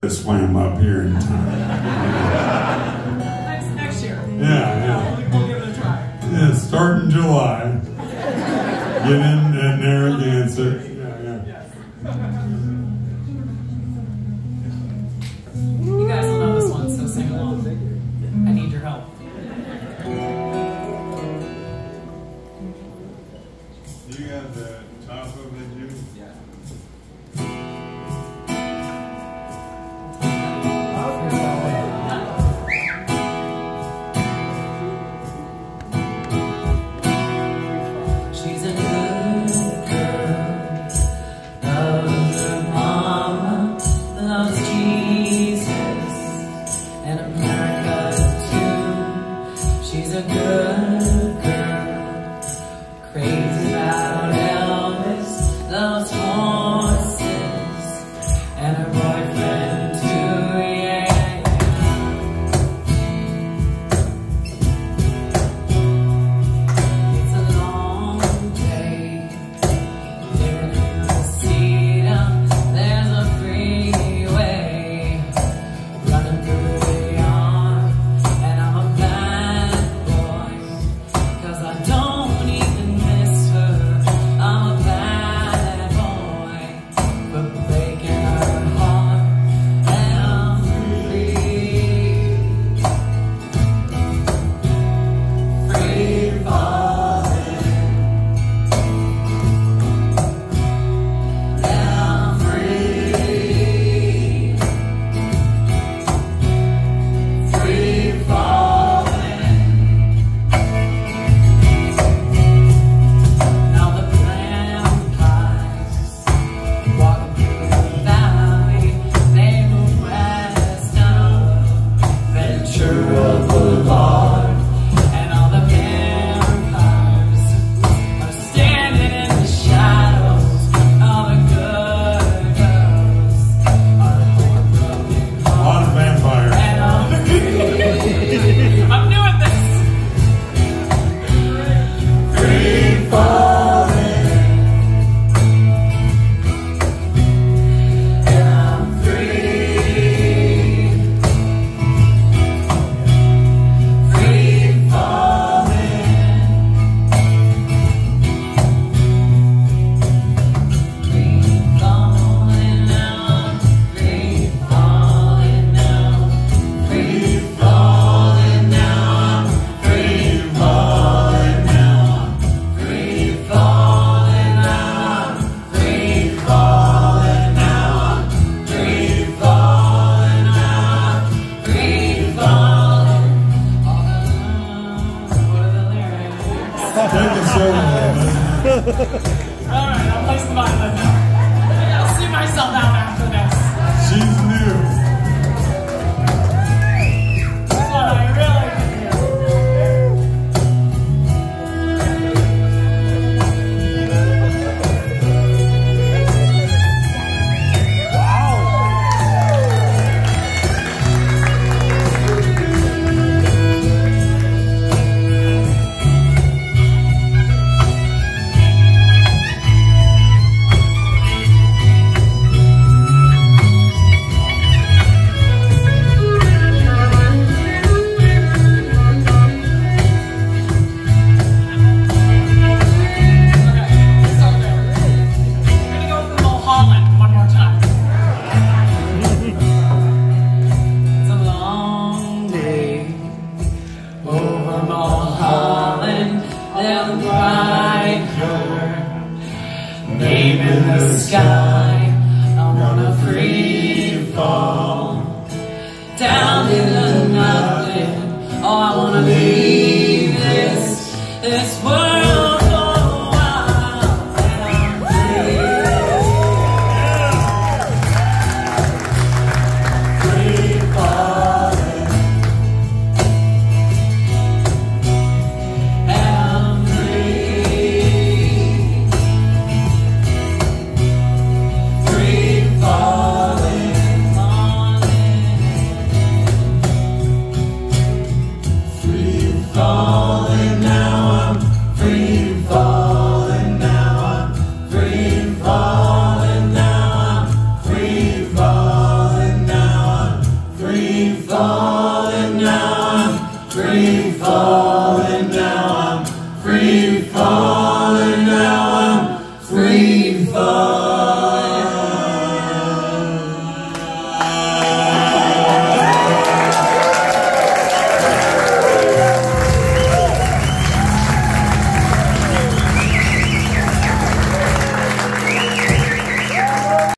I swam up here in time. Next, next year. Yeah, yeah. We'll, we'll give it a try. Yeah, start in July. Get in and there そうなん them by your name in the sky. fallen, now I'm free falling.